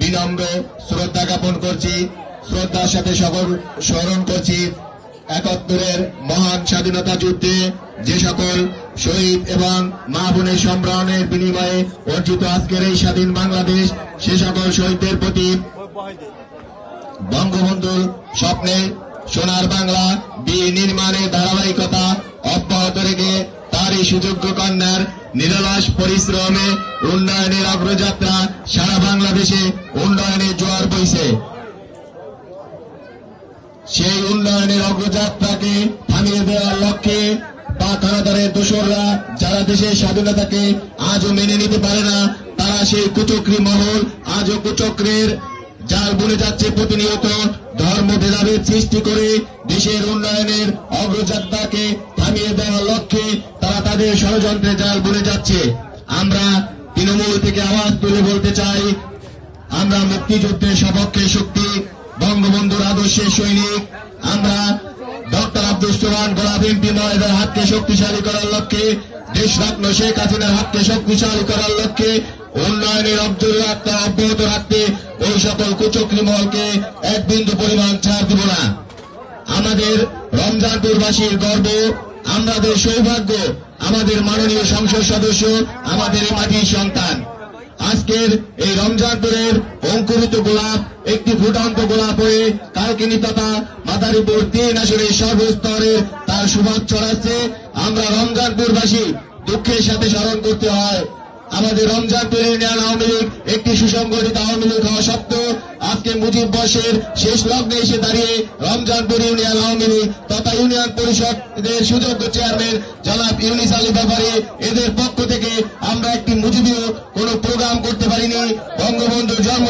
বিনম্র শ্রদ্ধা জ্ঞাপন করছি, শ্রদ্ধার সাথে সকল স্মরণ করছি। একাত্তরের মহান স্বাধীনতা যুদ্ধে যে সকল শহীদ এবং মা বোনের সম্ভ্রমণের বিনিময়ে অর্জিত আজকের এই স্বাধীন বাংলাদেশ, সে সকল শহীদদের প্রতি বঙ্গবন্ধুর স্বপ্নে সোনার বাংলা বিনির্মাণের ধারাবাহিকতা অব্যাহত রেখে এই সুযোগ্য কন্যার নিরলস পরিশ্রমে উন্নয়নের অগ্রযাত্রা সারা বাংলাদেশে উন্নয়নের জোয়ার বইছে। সেই উন্নয়নের অগ্রযাত্রাকে থামিয়ে দেওয়ার লক্ষ্যে বা কারাগারের দোসররা যারা দেশের স্বাধীনতাকে আজও মেনে নিতে পারে না, তারা সেই কুচক্রী মহল আজও কুচক্রের, যার বলে যাচ্ছে প্রতিনিয়ত ধর্ম ভেদাভেদ সৃষ্টি করে দেশের উন্নয়নের অগ্রযাত্রাকে থামিয়ে দেওয়ার লক্ষ্যে তারা তাদের ষড়যন্ত্রে জাল বুনে যাচ্ছে। আমরা তৃণমূল থেকে আওয়াজ তুলে বলতে চাই, আমরা মুক্তিযুদ্ধের সপক্ষে শক্তি, বঙ্গবন্ধুর আদর্শের সৈনিক, আমরা ডক্টর আব্দুল সোহান গোলাপ এমপি মহিলার হাতকে শক্তিশালী করার লক্ষ্যে, দেশরত্ন শেখ হাসিনার হাতকে শক্তিশালী করার লক্ষ্যে, উন্নয়নের অগ্রযাত্রা অব্যাহত রাখতে ওই সকল কুচক্রী মহলকে এক বিন্দু পরিমাণ ছাড় দিব না। আমাদের রমজানপুরবাসীর গর্ব আমাদের সৌভাগ্য, আমাদের মাননীয় সংসদ সদস্য, আমাদের মাটির সন্তান। আজকের এই রমজানপুরের অঙ্কুরিত গোলাপ, একটি ফুটন্ত গোলাপ হয়ে কালকিনি তথা মাদারীপুর তিন আসনের সর্বস্তরে তার সুবাদ ছড়াচ্ছে। আমরা রমজানপুরবাসী দুঃখের সাথে স্মরণ করতে হয়। আমাদের রমজানপুর ইউনিয়ন আওয়ামী লীগ একটি সুসংগঠিত আওয়ামী লীগ হওয়া সত্ত্বেও আজকে মুজিব বর্ষের শেষ লগ্নে এসে দাঁড়িয়ে রমজানপুর ইউনিয়ন আওয়ামী লীগ তথা ইউনিয়ন পরিষদের সুযোগ্য চেয়ারম্যান জনাব ইউনিস আলী ব্যাপারে এদের পক্ষ থেকে আমরা একটি মুজিবীয় কোন প্রোগ্রাম করতে পারিনি। বঙ্গবন্ধুর জন্ম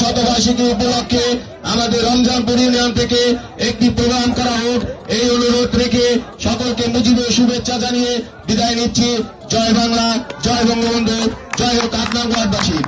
শতবার্ষিকী উপলক্ষে আমাদের রমজানপুর ইউনিয়ন থেকে একটি প্রোগ্রাম করা হোক। এই অনুরোধ রেখে সকলকে মুজিবের শুভেচ্ছা জানিয়ে বিদায় নিচ্ছি। জয় বাংলা, জয় বঙ্গবন্ধু, জয় হোক ওয়ার্ডবাসী